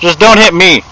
Just don't hit me.